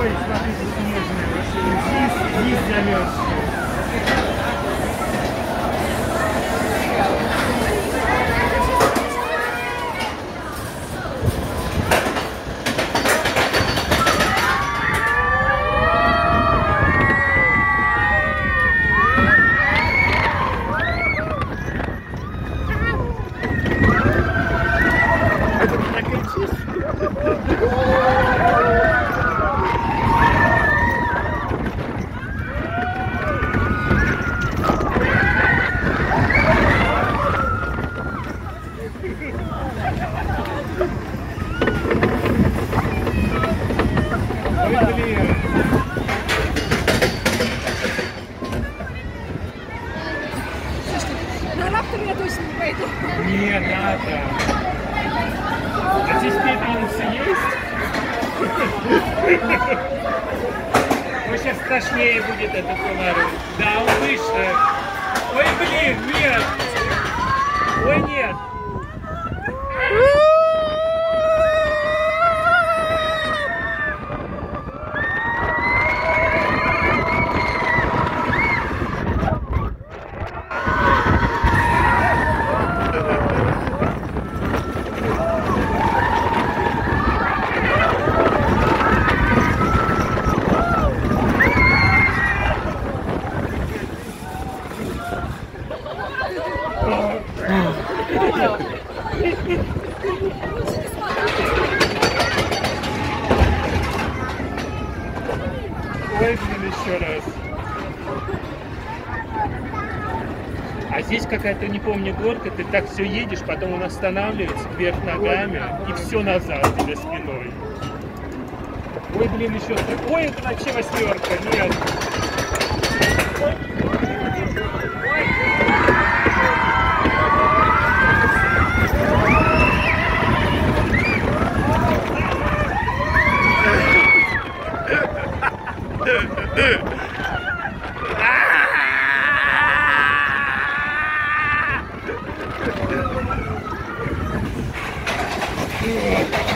Ой, смотрите, снежный. Вниз, вниз замерз. Oh! Не надо. А здесь пепельница есть? Ой, сейчас страшнее будет этот поворот. Да, он выше. Ой, блин, нет. Ой, нет. Блин, еще раз. А здесь какая-то, не помню, горка, ты так все едешь, потом он останавливается вверх ногами и все назад тебе спиной. Ой, блин, еще. Ой, это вообще восьмерка, нет. ah!